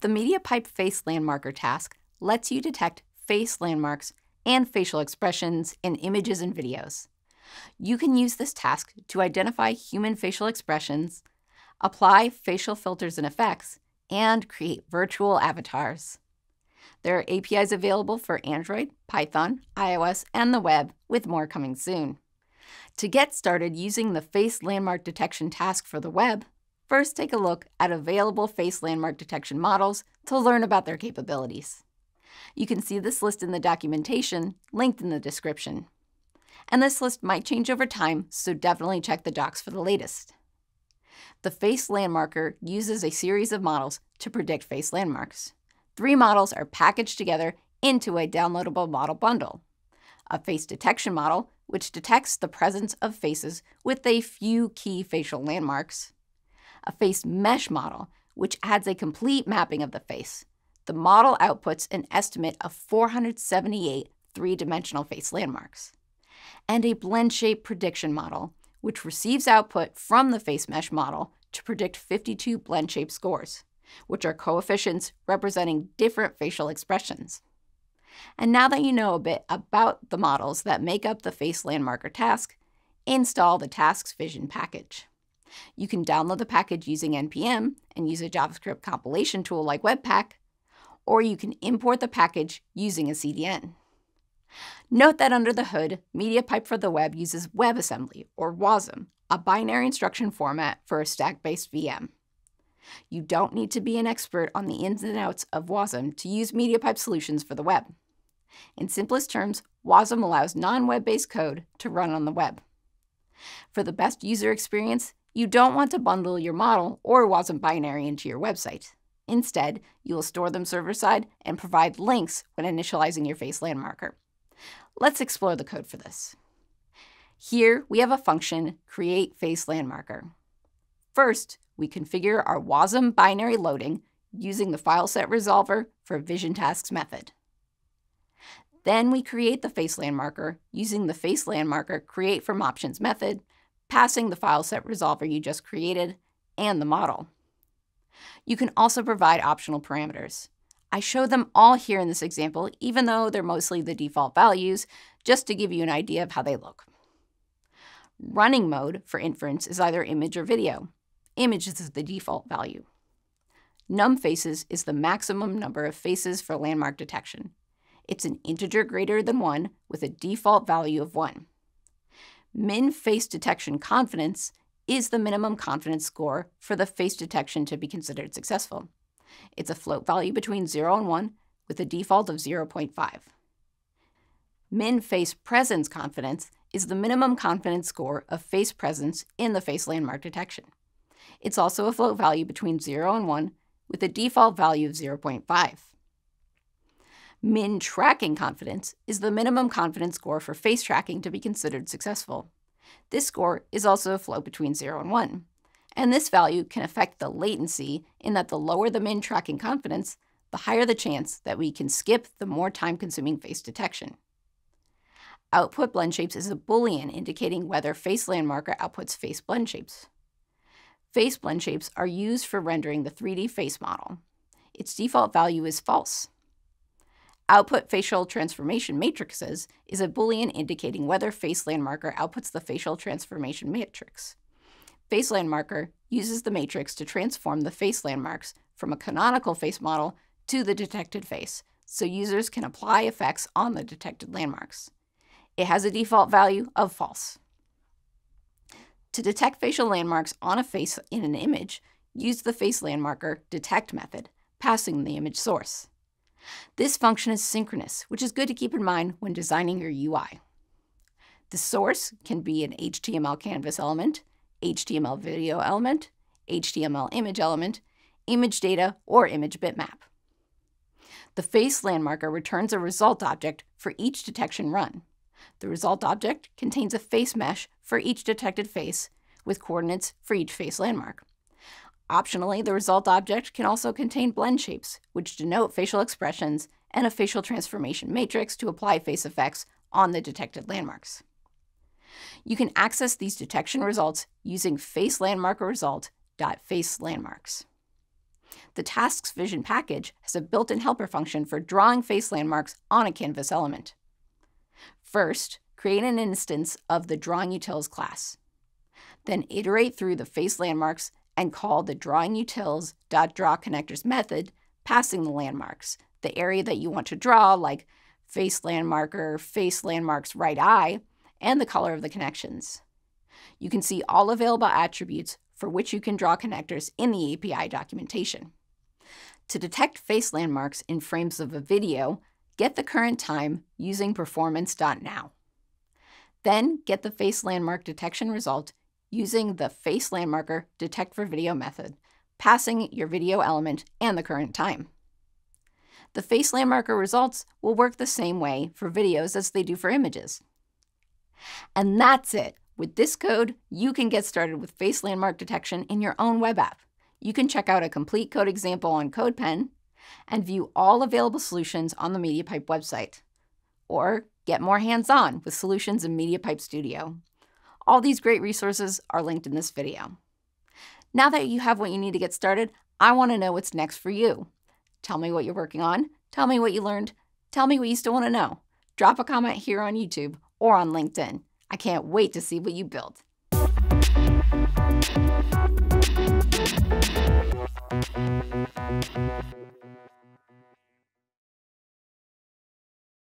The MediaPipe Face Landmarker task lets you detect face landmarks and facial expressions in images and videos. You can use this task to identify human facial expressions, apply facial filters and effects, and create virtual avatars. There are APIs available for Android, Python, iOS, and the web, with more coming soon. To get started using the face landmark detection task for the web, first take a look at available face landmark detection models to learn about their capabilities. You can see this list in the documentation, linked in the description. And this list might change over time, so definitely check the docs for the latest. The face landmarker uses a series of models to predict face landmarks. Three models are packaged together into a downloadable model bundle. A face detection model, which detects the presence of faces with a few key facial landmarks. A face mesh model, which adds a complete mapping of the face. The model outputs an estimate of 478 three dimensional face landmarks. And a blend shape prediction model, which receives output from the face mesh model to predict 52 blend shape scores, which are coefficients representing different facial expressions. And now that you know a bit about the models that make up the face landmarker task, install the Tasks Vision package. You can download the package using NPM and use a JavaScript compilation tool like Webpack, or you can import the package using a CDN. Note that under the hood, MediaPipe for the web uses WebAssembly, or WASM, a binary instruction format for a stack-based VM. You don't need to be an expert on the ins and outs of WASM to use MediaPipe solutions for the web. In simplest terms, WASM allows non-web-based code to run on the web. For the best user experience, you don't want to bundle your model or WASM binary into your website. Instead, you will store them server-side and provide links when initializing your face landmarker. Let's explore the code for this. Here, we have a function, create face landmarker. First, we configure our WASM binary loading using the file set resolver for vision tasks method. Then we create the face landmarker using the face landmarker create from options method, passing the file set resolver you just created and the model. You can also provide optional parameters. I show them all here in this example, even though they're mostly the default values, just to give you an idea of how they look. Running mode for inference is either image or video. Image is the default value. Num faces is the maximum number of faces for landmark detection. It's an integer greater than 1 with a default value of 1. Min face detection confidence is the minimum confidence score for the face detection to be considered successful. It's a float value between 0 and 1 with a default of 0.5. Min face presence confidence is the minimum confidence score of face presence in the face landmark detection. It's also a float value between 0 and 1 with a default value of 0.5. Min tracking confidence is the minimum confidence score for face tracking to be considered successful. This score is also a float between 0 and 1 and this value can affect the latency in that the lower the min tracking confidence, the higher the chance that we can skip the more time-consuming face detection. Output blend shapes is a boolean indicating whether face landmarker outputs face blend shapes. Face blend shapes are used for rendering the 3D face model. Its default value is false. Output facial transformation matrices is a boolean indicating whether face landmarker outputs the facial transformation matrix. Face landmarker uses the matrix to transform the face landmarks from a canonical face model to the detected face, so users can apply effects on the detected landmarks. It has a default value of false. To detect facial landmarks on a face in an image, use the face landmarker detect method, passing the image source. This function is synchronous, which is good to keep in mind when designing your UI. The source can be an HTML canvas element, HTML video element, HTML image element, image data, or image bitmap. The face landmarker returns a result object for each detection run. The result object contains a face mesh for each detected face with coordinates for each face landmark. Optionally, the result object can also contain blend shapes, which denote facial expressions, and a facial transformation matrix to apply face effects on the detected landmarks. You can access these detection results using face landmarker result.face landmarks. The Tasks Vision package has a built-in helper function for drawing face landmarks on a Canvas element. First, create an instance of the Drawing Utils class. Then iterate through the face landmarks and call the drawingutils.drawConnectors method, passing the landmarks, the area that you want to draw, like face landmarker, face landmarks right eye, and the color of the connections. You can see all available attributes for which you can draw connectors in the API documentation. To detect face landmarks in frames of a video, get the current time using performance.now. Then get the face landmark detection result using the face landmarker detect for video method, passing your video element and the current time. The face landmarker results will work the same way for videos as they do for images. And that's it. With this code, you can get started with face landmark detection in your own web app. You can check out a complete code example on CodePen and view all available solutions on the MediaPipe website. Or get more hands-on with solutions in MediaPipe Studio. All these great resources are linked in this video. Now that you have what you need to get started, I want to know what's next for you. Tell me what you're working on. Tell me what you learned. Tell me what you still want to know. Drop a comment here on YouTube or on LinkedIn. I can't wait to see what you build.